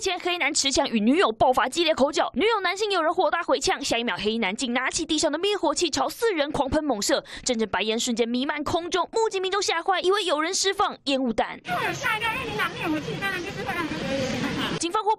前，黑男持枪与女友爆发激烈口角，女友男性有人火大回呛，下一秒黑衣男竟拿起地上的灭火器朝四人狂喷猛射，阵阵白烟瞬间弥漫空中，目击民众吓坏，以为有人释放烟雾弹。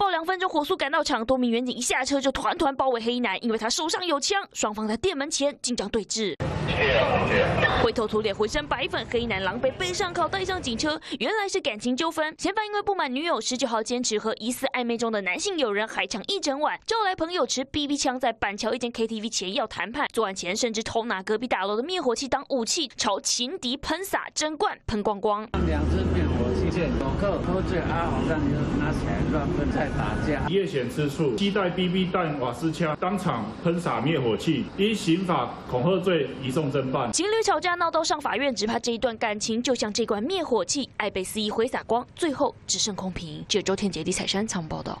报两分钟，火速赶到场，多名民警一下车就团团包围黑衣男，因为他手上有枪，双方在店门前紧张对峙。灰头土脸、浑身白粉，黑衣男狼狈背上铐，带上警车，原来是感情纠纷。嫌犯因为不满女友十九号坚持和疑似暧昧中的男性友人海抢一整晚，叫来朋友持 BB 枪在板桥一间 KTV 前要谈判。作案前甚至偷拿隔壁大楼的灭火器当武器，朝情敌喷洒，针罐喷光光。两支灭火器，有客喝醉阿黄让就拿起来乱喷在打架。叶显之处，携带 BB 弹、瓦斯枪，当场喷洒灭火器，因刑法恐吓罪移送侦办。情侣吵架闹到上法院，只怕这一段感情就像这罐灭火器，爱被肆意挥洒光，最后只剩空瓶。记者周天杰、李彩山仓报道。